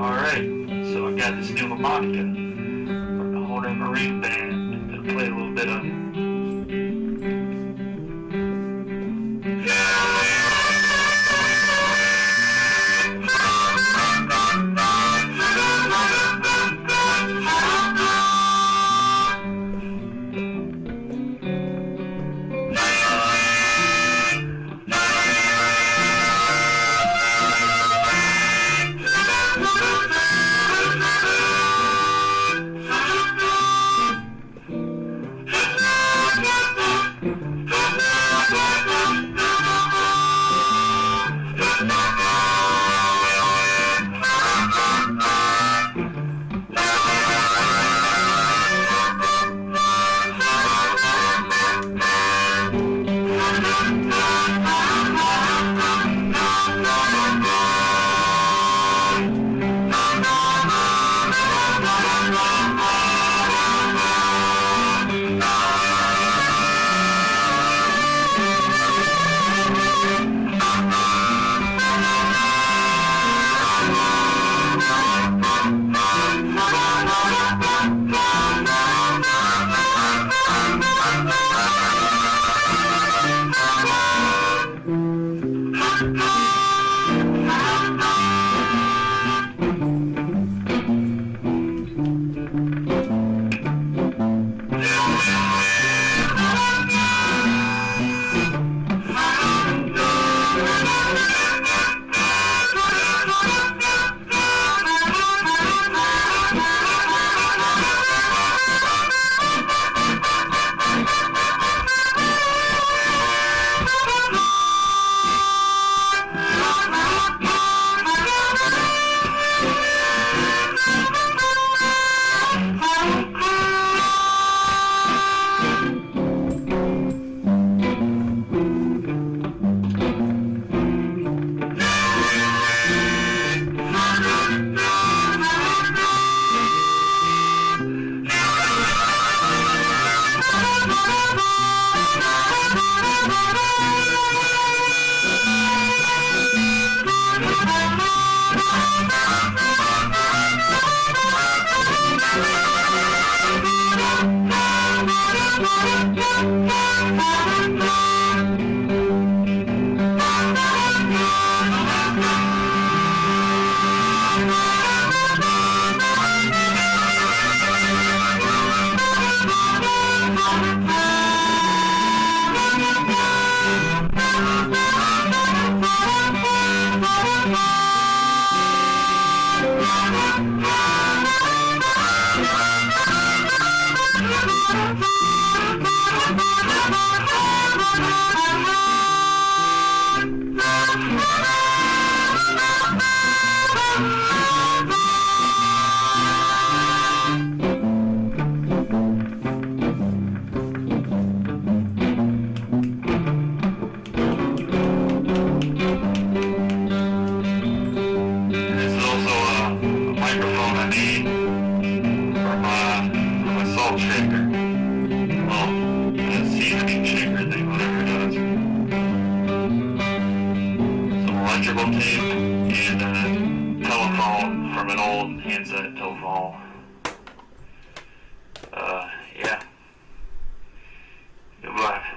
Alright, so I've got this new harmonica Ah, ah. punch from a, from a salt shaker. Well, a seasoning shaker thing, whatever it. Some electrical tape and a telephone from an old handset telephone. Uh, yeah. Goodbye.